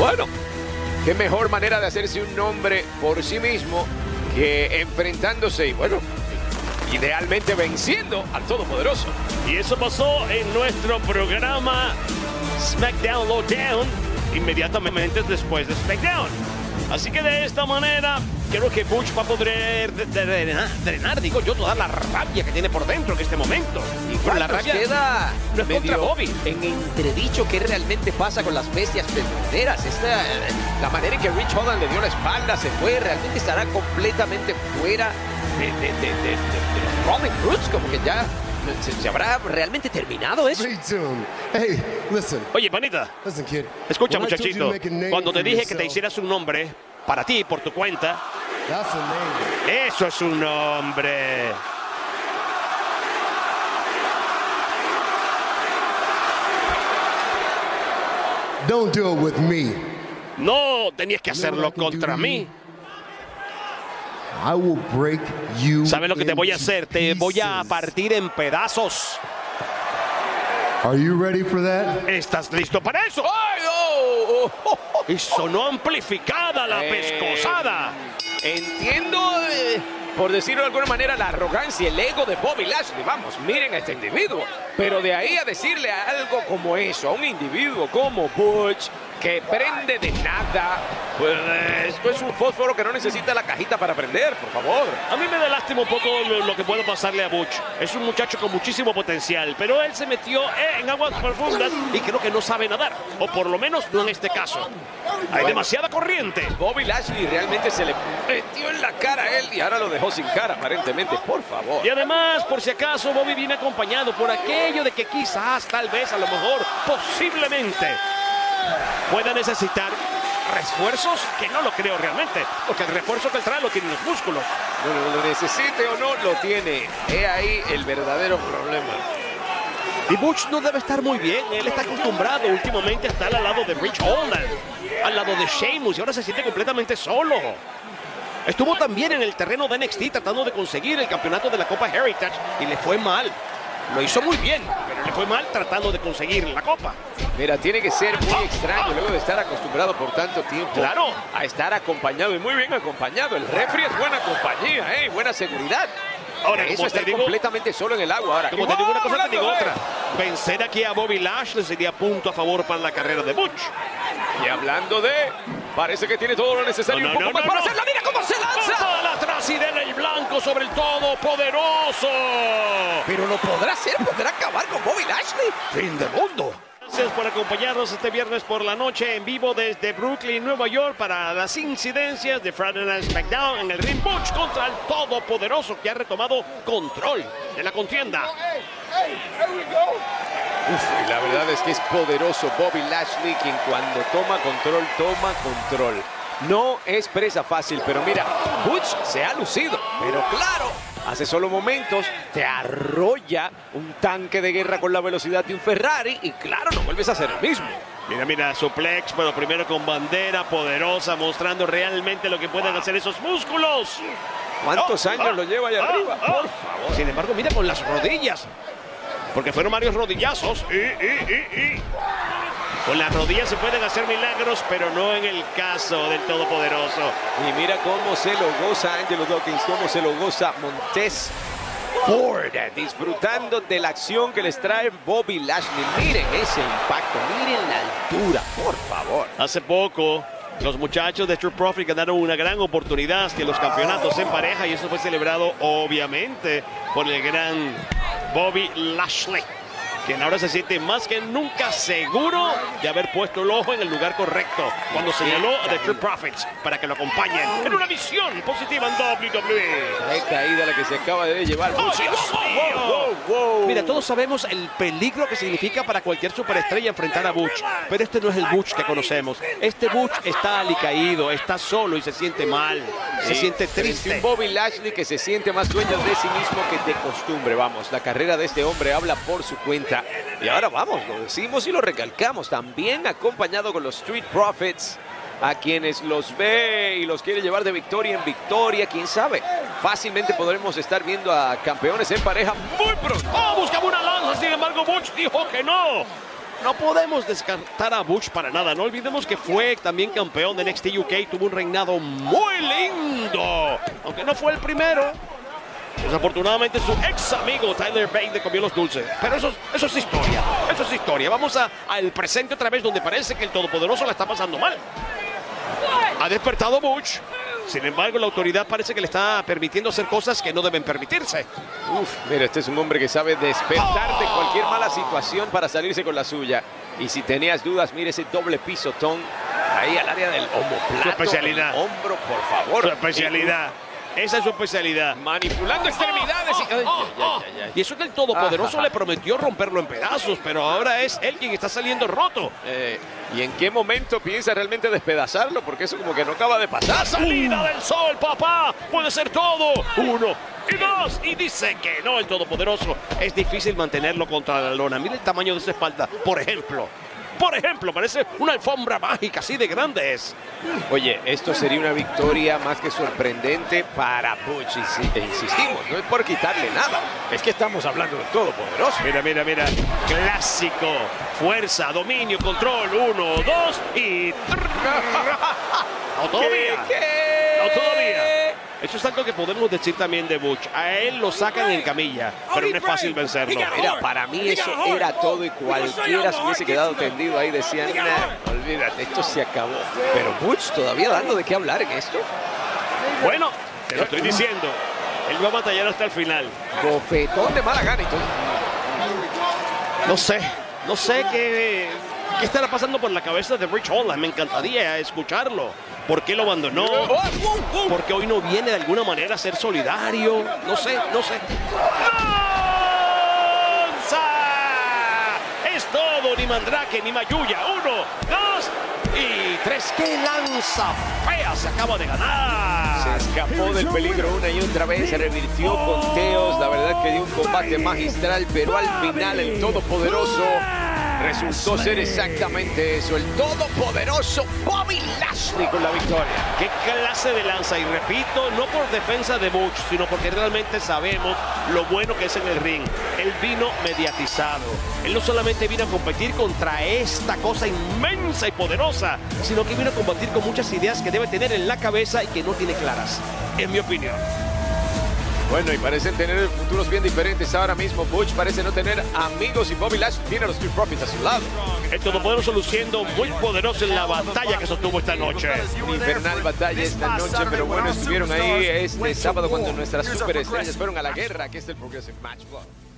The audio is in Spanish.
Bueno, qué mejor manera de hacerse un nombre por sí mismo que enfrentándose y bueno, idealmente venciendo al Todopoderoso. Y eso pasó en nuestro programa SmackDown Lowdown inmediatamente después de SmackDown. Así que de esta manera creo que Butch va a poder drenar, drenar, digo yo, toda la rabia que tiene por dentro en este momento. Y con la rabia queda no es contra Bobby. en entredicho qué realmente pasa con las bestias petroleras. Esta, la manera en que Rich Holland le dio la espalda, se fue, realmente estará completamente fuera de, de, de, Roman Roots, como que ya se, se habrá realmente terminado eso. Hey, listen, Oye, panita, listen, kid. escucha When muchachito, cuando te dije que te hicieras un nombre para ti, por tu cuenta, That's a name. eso es un nombre. Don't do it with me. No tenías que hacerlo contra mí. I will break you. ¿Sabes lo que te voy a hacer? Te voy a partir en pedazos. Are you ready for that? ¿Estás listo para eso? ¡Ay, oh, oh, oh! Y sonó amplificada la Eh, pescosada. Entiendo, eh, por decirlo de alguna manera, la arrogancia, el ego de Bobby Lashley. Vamos, miren a este individuo. Pero de ahí a decirle algo como eso a un individuo como Butch, que prende de nada, pues esto es un fósforo que no necesita la cajita para prender, por favor. A mí me da lástima un poco lo, lo que puede pasarle a Butch. Es un muchacho con muchísimo potencial, pero él se metió eh, en aguas profundas y creo que no sabe nadar. O por lo menos no en este caso. Hay demasiada corriente. Bobby Lashley realmente se le metió en la cara a él y ahora lo dejó sin cara, aparentemente. Por favor. Y además, por si acaso, Bobby viene acompañado por aquello de que quizás, tal vez, a lo mejor, posiblemente, pueda necesitar refuerzos, que no lo creo realmente, porque el refuerzo que él trae lo tiene los músculos. Bueno, lo necesite o no, lo tiene. He ahí el verdadero problema. Y Butch no debe estar muy bien, él está acostumbrado últimamente a estar al lado de Rich Holland, al lado de Sheamus, y ahora se siente completamente solo. Estuvo también en el terreno de NXT tratando de conseguir el campeonato de la Copa Heritage y le fue mal. Lo hizo muy bien, pero fue mal tratando de conseguir la copa. Mira, tiene que ser muy extraño luego de estar acostumbrado por tanto tiempo. Claro. A estar acompañado y muy bien acompañado. El refri es buena compañía, ¿eh? Buena seguridad. Ahora, Eso está completamente solo en el agua ahora. Como te digo una cosa, te digo ¡Oh, otra. Vencer aquí a Bobby Lashley sería punto a favor para la carrera de Butch. Y hablando de... Parece que tiene todo lo necesario un poco más para hacerla. ¡Mira cómo se lanza! La trasidera el blanco sobre el todopoderoso. Pero lo podrá hacer, podrá acabar con Bobby Lashley. Fin del mundo. Gracias por acompañarnos este viernes por la noche en vivo desde Brooklyn, Nueva York, para las incidencias de Friday Night SmackDown en el ring Butch contra el Todopoderoso que ha retomado control de la contienda. Uf, y la verdad es que es poderoso Bobby Lashley quien cuando toma control, toma control. No es presa fácil, pero mira, Butch se ha lucido, pero claro, hace solo momentos te arrolla un tanque de guerra con la velocidad de un Ferrari y claro, no vuelves a hacer el mismo. Mira, mira, suplex, pero primero con bandera poderosa, mostrando realmente lo que pueden hacer esos músculos. ¿Cuántos Oh, años oh, lo lleva allá oh, arriba? oh. Por favor. Sin embargo, mira con las rodillas. Porque fueron varios rodillazos. Y, y, y, y. Con las rodillas se pueden hacer milagros, pero no en el caso del Todopoderoso. Y mira cómo se lo goza Angelo Dawkins, cómo se lo goza Montes Ford, disfrutando de la acción que les trae Bobby Lashley. Miren ese impacto, miren la altura, por favor. Hace poco, los muchachos de True Profit ganaron una gran oportunidad que los campeonatos en pareja y eso fue celebrado obviamente por el gran Bobby Lashley, quien ahora se siente más que nunca seguro de haber puesto el ojo en el lugar correcto cuando señaló a The True Profits para que lo acompañen en una visión positiva en. WWE. Qué caída la que se acaba de llevar. ¡Oh. Dios Wow, mío! wow, wow. Mira, todos sabemos el peligro que significa para cualquier superestrella enfrentar a Butch, pero este no es el Butch que conocemos. Este Butch está alicaído, está solo y se siente mal, se siente triste. Un Bobby Lashley que se siente más dueño de sí mismo que de costumbre. Vamos, la carrera de este hombre habla por su cuenta. Y ahora vamos, lo decimos y lo recalcamos. También acompañado con los Street Profits, a quienes los ve y los quiere llevar de victoria en victoria. Quién sabe, fácilmente podremos estar viendo a campeones en pareja muy pronto. ¡Oh, buscaba una lanza! Sin embargo, Butch dijo que no. no podemos descartar a Butch para nada. No olvidemos que fue también campeón de NXT UK. Tuvo un reinado muy lindo. Aunque no fue el primero. Desafortunadamente su ex amigo Tyler Bate le comió los dulces. Pero eso, eso es historia. Eso es historia. Vamos al presente otra vez donde parece que el Todopoderoso la está pasando mal. Ha despertado Butch. Sin embargo, la autoridad parece que le está permitiendo hacer cosas que no deben permitirse. Uf, mira, este es un hombre que sabe despertar de cualquier mala situación para salirse con la suya. Y si tenías dudas, mire ese doble pisotón ahí al área del homoplato. Su especialidad. Hombro, por favor. Su especialidad. Esa es su especialidad. Manipulando extremidades. Y, eso que el Todopoderoso le prometió romperlo en pedazos, pero ahora es él quien está saliendo roto. Eh, ¿Y en qué momento piensa realmente despedazarlo? Porque eso como que no acaba de pasar. salida del sol, papá. Puede ser todo. Uno y dos. Y dice que no, el Todopoderoso. Es difícil mantenerlo contra la lona. Mira el tamaño de esa espalda, por ejemplo. Por ejemplo, parece una alfombra mágica, así de grande es. Oye, esto sería una victoria más que sorprendente para Butch. E insistimos, no es por quitarle nada. Es que estamos hablando de todopoderoso. Mira, mira, mira. Clásico. Fuerza, dominio, control. Uno, dos y... No todavía. No todavía. Eso es algo que podemos decir también de Butch. A él lo sacan en camilla, pero no es fácil vencerlo. Mira, para mí eso era todo y cualquiera se hubiese quedado tendido ahí decían, olvídate, esto se acabó. Pero Butch todavía dando de qué hablar en esto. Bueno, te lo estoy diciendo. Él va a batallar hasta el final. Bofetón de mala gana y todo. No sé, no sé qué, qué estará pasando por la cabeza de Rich Holland. Me encantaría escucharlo. ¿Por qué lo abandonó? Porque hoy no viene de alguna manera a ser solidario. No sé, no sé. ¡Lanza! Es todo, ni Mandrake, ni Mayuya. Uno, dos y tres. ¡Qué lanza fea se acaba de ganar! Se escapó del peligro una y otra vez, se revirtió con Teos. La verdad que dio un combate magistral, pero al final el todopoderoso resultó ser exactamente eso, el todopoderoso Bobby Lashley con la victoria. Qué clase de lanza, y repito, no por defensa de Butch, sino porque realmente sabemos lo bueno que es en el ring. Él vino mediatizado. Él no solamente vino a competir contra esta cosa inmensa y poderosa, sino que vino a combatir con muchas ideas que debe tener en la cabeza y que no tiene claras, en mi opinión. Bueno, y parecen tener futuros bien diferentes. Ahora mismo Butch parece no tener amigos y Bobby Lash tiene a los Street Profits a su lado. El Todopoderoso luciendo muy poderoso en la batalla que sostuvo esta noche. Una infernal batalla esta noche, pero bueno, estuvieron ahí este sábado cuando nuestras superestrellas fueron a la guerra. Aquí está el Progressive Match Club.